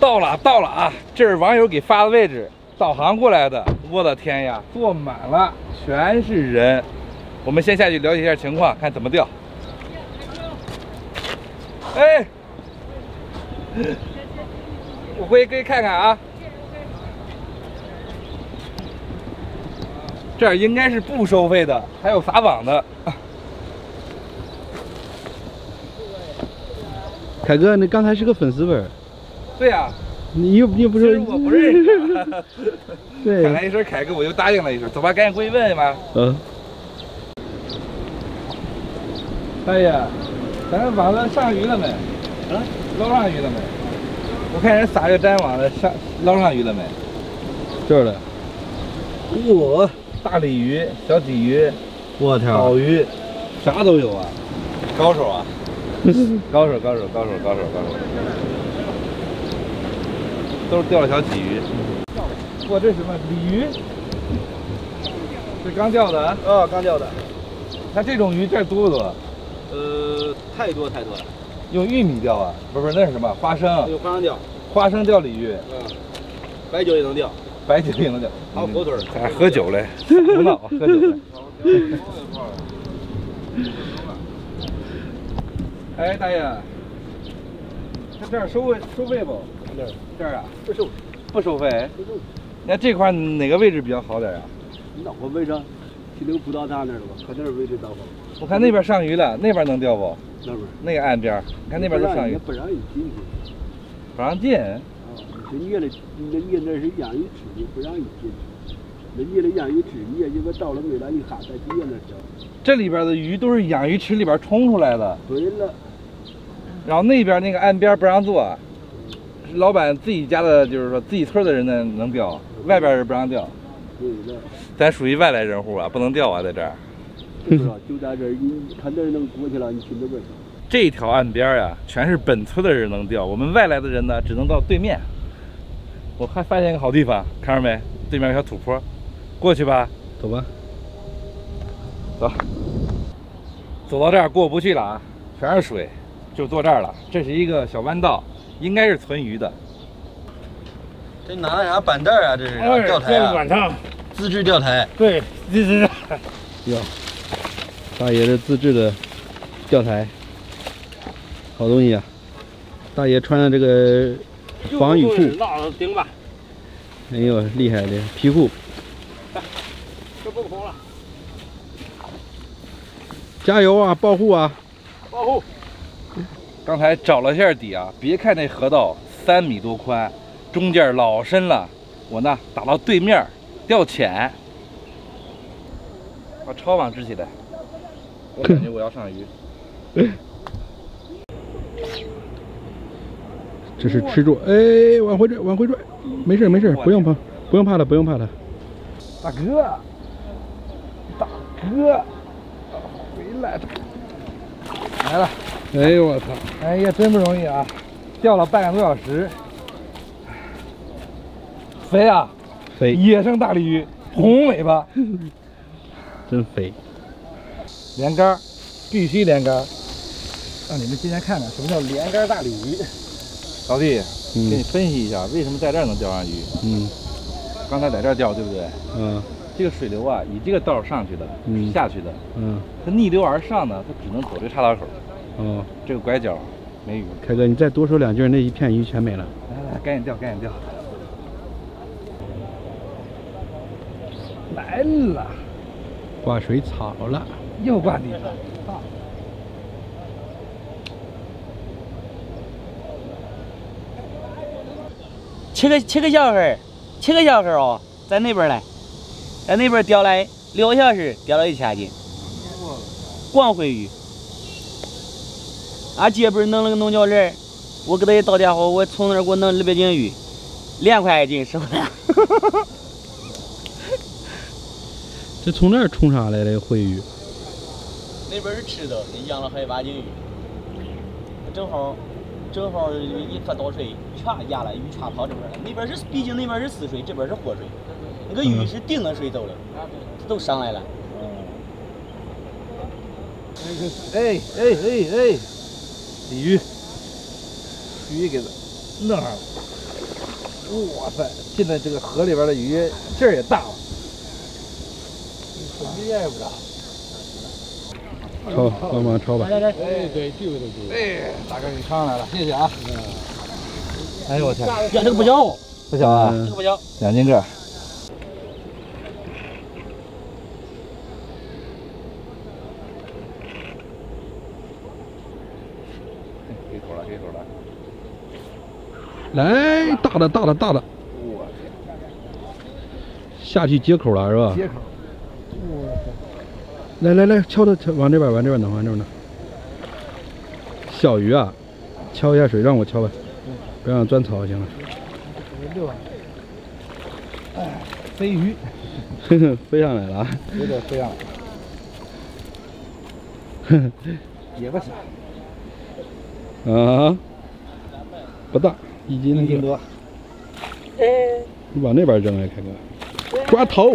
到了，到了啊！这是网友给发的位置，导航过来的。我的天呀，坐满了，全是人。我们先下去了解一下情况，看怎么钓。哎，我回去可以看看啊。这应该是不收费的，还有撒网的。凯哥，你刚才是个粉丝粉。对呀。你又你又不是我不认识。对。喊了一声凯哥，我就答应了一声。走吧，赶紧过去问问吧。嗯。大爷，咱网子上鱼了没？啊？捞上鱼了没？我看人撒个粘网的，上捞上鱼了没？这儿的。我。大鲤鱼、小鲫鱼，我天，草鱼，啥都有啊！高手啊！高手，高手，高手，高手，高手！都是钓了小鲫鱼。哇，这什么鲤鱼？这刚钓的？啊，刚钓的。那这种鱼这多不多？呃，太多太多了。用玉米钓啊？不是，那是什么？花生。用花生钓。花生钓鲤鱼。嗯。白酒也能钓。白酒也能钓，还有火腿还喝酒嘞，胡闹，喝酒嘞。哎，大爷，他这儿收费收费不？这儿这儿啊？不收，不收费。那这块哪个位置比较好点啊？哪个位置？去那个葡萄塔那儿了吧？看那儿位置咋好？我看那边上鱼了，那边能钓不？那边？那个岸边，你看那边都上鱼。不让你进去。不让进？人家的，人家那是养鱼池你，不让你进去。人家的养鱼池，你也就个到了没了，一哈在底下那钓。这里边的鱼都是养鱼池里边冲出来的。对了。然后那边那个岸边不让坐，老板自己家的，就是说自己村的人呢能钓，外边人不让钓。咱属于外来人户啊，不能钓啊，在这儿。就在这儿，你看那儿能过去了，你去那边。这条岸边呀，全是本村的人能钓，我们外来的人呢，只能到对面。我还发现一个好地方，看着没？对面有小土坡，过去吧。走吧。走。走到这儿过不去了啊，全是水，就坐这儿了。这是一个小弯道，应该是存鱼的。这拿的啥板凳啊？这是钓台啊？自制钓台。对，自制。哟，大爷这自制的钓台，好东西啊！大爷穿的这个。防雨裤，那顶吧。哎呦，厉害的皮裤。这不空了。加油啊，保护啊！保护。刚才找了一下底啊，别看那河道三米多宽，中间老深了。我呢，打到对面钓浅，把抄网支起来。我感觉我要上鱼。这是吃住，哎，往回拽，往回拽，没事没事，不用怕，不用怕了，不用怕了。大哥，大哥，回来了，来了。哎呦我操！哎呀，真不容易啊，钓了半个多小时。肥啊，肥，野生大鲤鱼，红尾巴，真肥。连杆，必须连杆。让你们今天看看什么叫连杆大鲤鱼。老弟，给你分析一下，为什么在这儿能钓上鱼？嗯，刚才在这儿钓，对不对？嗯，这个水流啊，以这个道上去的，下去的。嗯，它逆流而上呢，它只能走这岔道口。哦，这个拐角没鱼。凯哥，你再多说两句，那一片鱼全没了。来来，赶紧钓，赶紧钓。来了，挂水草了，又挂底了。七个七个小黑，七个小黑哦，在那边嘞，在那边钓了六个小时，钓了一千斤，光回鱼。俺姐不是弄了个农家人，我给他一打电话，我从那儿给我弄二百斤鱼，两块一斤收了。这从那儿冲上来的回鱼？那边是吃的，养了好几把斤鱼，正好。正好一特倒水，全压了，鱼全跑这边了。那边是，毕竟那边是死水，这边是活水。那个鱼是定着水走的，都上来了。哎哎哎哎，鲤鱼，鱼给它弄上了。哇塞，进在这个河里边的鱼劲儿也大了。厉害不知道。抄，帮忙抽吧。来来，哎，对，对。哎，大哥给上来了，谢谢啊。哎呦我天，呀，这个不小，不小啊，嗯这个不小。两斤个。给口了，给口了。来，大的，大的，大的，我下去接口了是吧？接口。来来来，敲它，敲，往这边，往这边弄，往这边弄。小鱼啊，敲一下水，让我敲吧，别让钻草就行了。六啊。哎，飞鱼，哼哼，飞上来了啊！有点飞上来了。哼哼。也不小，啊，不大，一斤一斤多。你往那边扔啊，凯哥，抓头，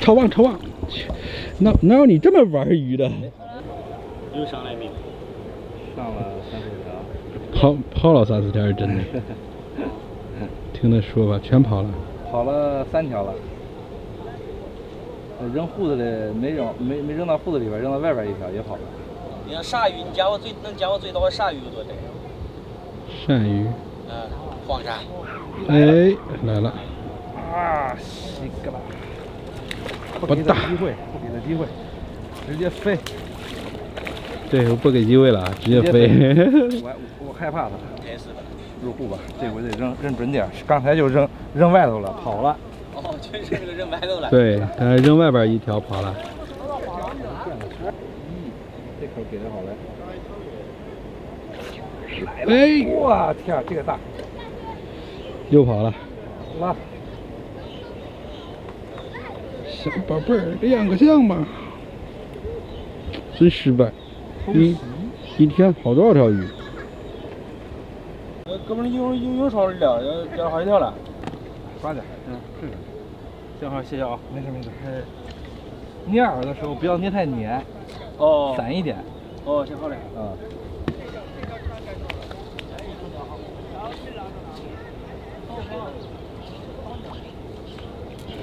朝望朝望，去哪哪有你这么玩鱼的？又上来没有？上了三四条，跑跑了三四条是真的，听他说吧，全跑了。跑了三条了。扔裤子里没扔，没没扔到裤子里边，扔到外边一条也跑了。你像鲨鱼，你讲我最能讲我最多鲨鱼有多大？鳝鱼，嗯，黄鳝。哎，来了，啊，西格拉！不给他机会，不给他机会，直接飞。对，我不给机会了，直接飞。我我害怕他。真是的。入户吧，这回得扔扔准点。刚才就扔扔外头了，跑了。哦，确实这个扔外头了。对，他扔外边一条跑了。给它好嘞。哎，我天，这个大，又跑了。拉。小宝贝儿，亮个相吧。真失败，一一天跑多少条鱼？哥们儿，有有有少了，要掉好几条了。抓点，嗯，是的。正好，谢谢啊，没事没事。捏饵的时候不要捏太黏，哦。散一点。哦，行好嘞。嗯。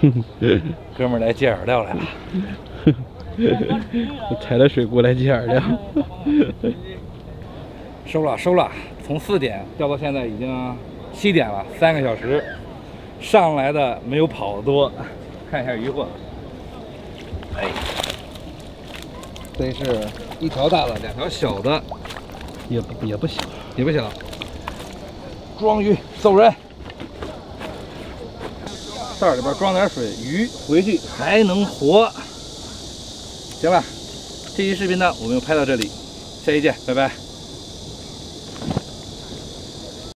哥们儿来接饵料来了。我 踩着水过来接饵料。收了收了，从四点钓到现在已经七点了，三个小时。上来的没有跑的多，看一下鱼获。哎，这是一条大的，两条小的，也不也不小，也不小。装鱼走人，袋里边装点水，鱼回去还能活。行了，这期视频呢，我们就拍到这里，下期见，拜拜。